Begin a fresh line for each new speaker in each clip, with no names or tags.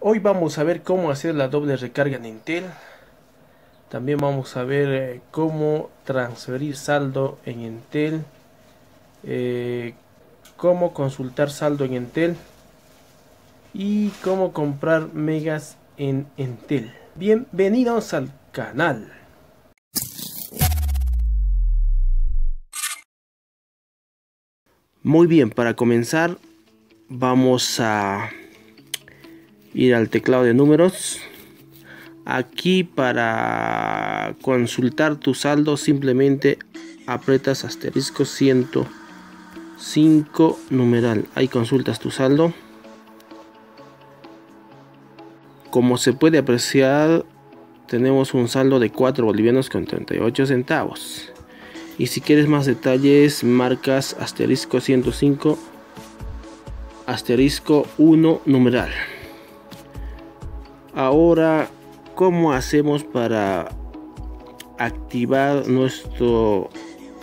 Hoy vamos a ver cómo hacer la doble recarga en Intel. También vamos a ver eh, cómo transferir saldo en Intel. Eh, cómo consultar saldo en Intel. Y cómo comprar megas en Intel. Bienvenidos al canal. Muy bien, para comenzar vamos a ir al teclado de números. Aquí para consultar tu saldo simplemente apretas asterisco 105 numeral. Ahí consultas tu saldo. Como se puede apreciar, tenemos un saldo de 4 bolivianos con 38 centavos. Y si quieres más detalles, marcas asterisco 105 asterisco 1 numeral. Ahora, ¿cómo hacemos para activar nuestro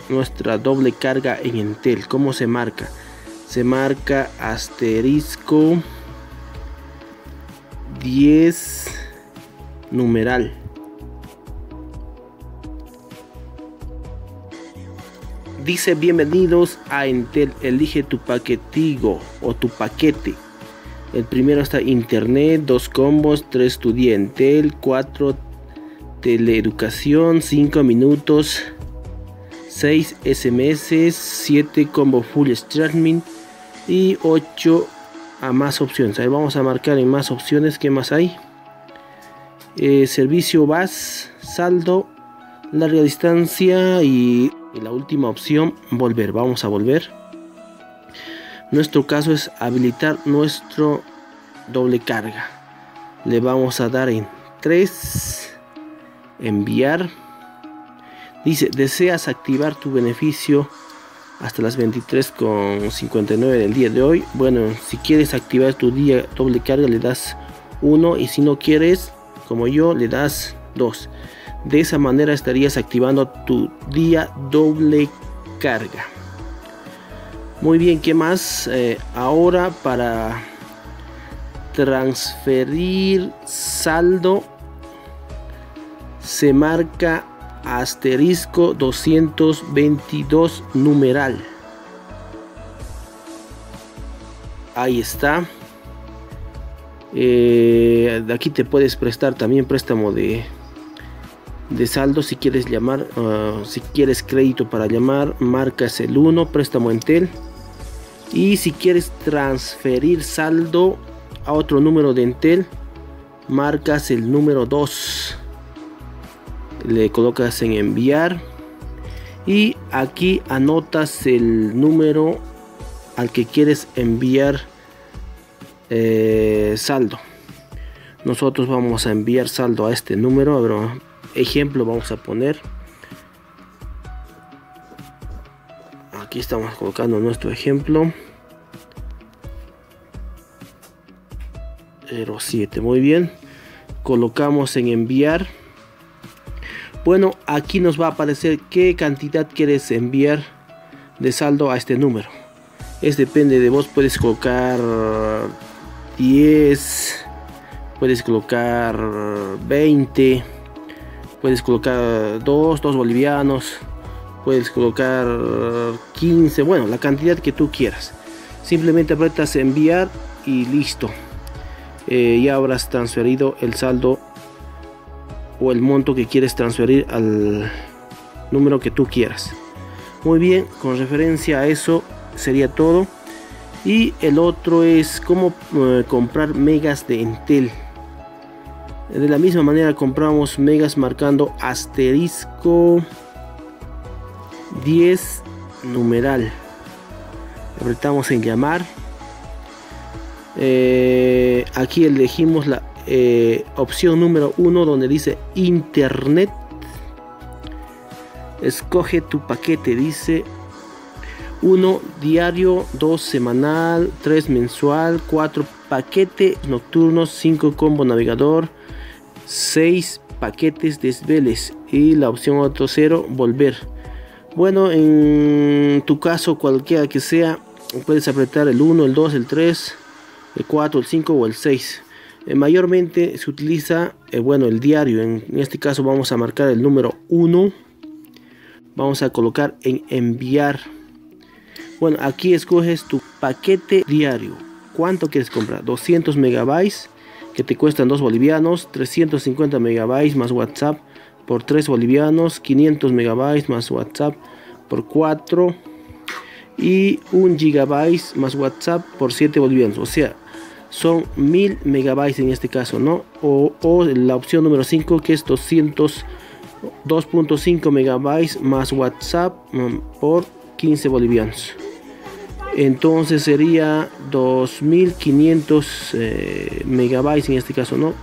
nuestra doble carga en Intel? ¿Cómo se marca? Se marca asterisco 10 numeral. Dice bienvenidos a Intel, elige tu paquetigo o tu paquete. El primero está internet, dos combos, tres estudia Intel, cuatro teleeducación, cinco minutos, seis SMS, siete combo full streaming y ocho a más opciones. Vamos a marcar en más opciones. ¿Qué más hay? Eh, servicio VAS, saldo, larga distancia y la última opción, volver. Vamos a volver. Nuestro caso es habilitar nuestro doble carga. Le vamos a dar en 3. Enviar. Dice, deseas activar tu beneficio hasta las 23.59 del día de hoy. Bueno, si quieres activar tu día doble carga le das 1 y si no quieres, como yo, le das 2. De esa manera estarías activando tu día doble carga. Muy bien, ¿qué más? Eh, ahora para transferir saldo se marca asterisco 222 numeral. Ahí está. Eh, aquí te puedes prestar también préstamo de de saldo si quieres llamar ah, si quieres crédito para llamar marcas el 1 préstamo Entel y si quieres transferir saldo a otro número de Entel marcas el número 2 le colocas en enviar. Y aquí anotas el número al que quieres enviar eh, saldo. Nosotros vamos a enviar saldo a este número. Ejemplo vamos a poner aquí estamos colocando nuestro ejemplo. 07 muy bien. Colocamos en enviar. Bueno aquí nos va a aparecer qué cantidad quieres enviar de saldo a este número. Es depende de vos puedes colocar 10 puedes colocar 20 puedes colocar dos, dos bolivianos, puedes colocar 15, bueno, la cantidad que tú quieras. Simplemente apretas enviar y listo. Eh, ya habrás transferido el saldo o el monto que quieres transferir al número que tú quieras. Muy bien, con referencia a eso sería todo. Y el otro es cómo eh, comprar megas de Intel. De la misma manera compramos megas marcando asterisco 10 numeral. Apretamos en llamar. Eh, aquí elegimos la eh, opción número 1 donde dice internet. Escoge tu paquete, dice 1 diario, 2 semanal, 3 mensual, 4 paquete nocturnos, 5 combo navegador, 6 paquetes desveles y la opción otro 0 volver bueno en tu caso cualquiera que sea puedes apretar el 1 el 2 el 3 el 4 el 5 o el 6 Eh, mayormente se utiliza, eh, bueno, el diario. En, este caso vamos a marcar el número 1. Vamos a colocar en enviar. Bueno, aquí escoges tu paquete diario. ¿Cuánto quieres comprar? 200 megabytes que te cuestan 2 bolivianos. 350 megabytes más WhatsApp por 3 bolivianos. 500 megabytes más WhatsApp por 4 y 1 gigabyte más WhatsApp por 7 bolivianos. O sea, son 1000 megabytes en este caso, ¿no? O, la opción número 5 que es 200 2.5 megabytes más WhatsApp mm, por 15 bolivianos. Entonces sería 2500 eh, megabytes en este caso, ¿no?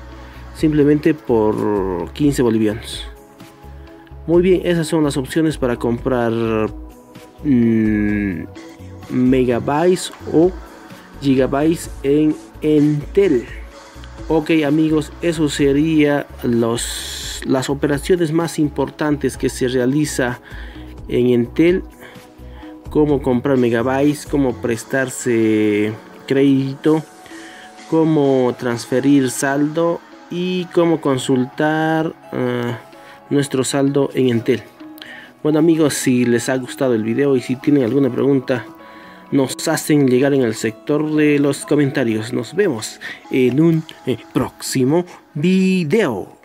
Simplemente por 15 bolivianos. Muy bien, esas son las opciones para comprar mm, megabytes o gigabytes en Entel. Ok amigos, eso sería los, las operaciones más importantes que se realiza en Entel. Cómo comprar megabytes, cómo prestarse crédito, cómo transferir saldo y cómo consultar ah, nuestro saldo en Entel. Bueno amigos, si les ha gustado el video y si tienen alguna pregunta, nos hacen llegar en el sector de los comentarios. Nos vemos en un eh, próximo video.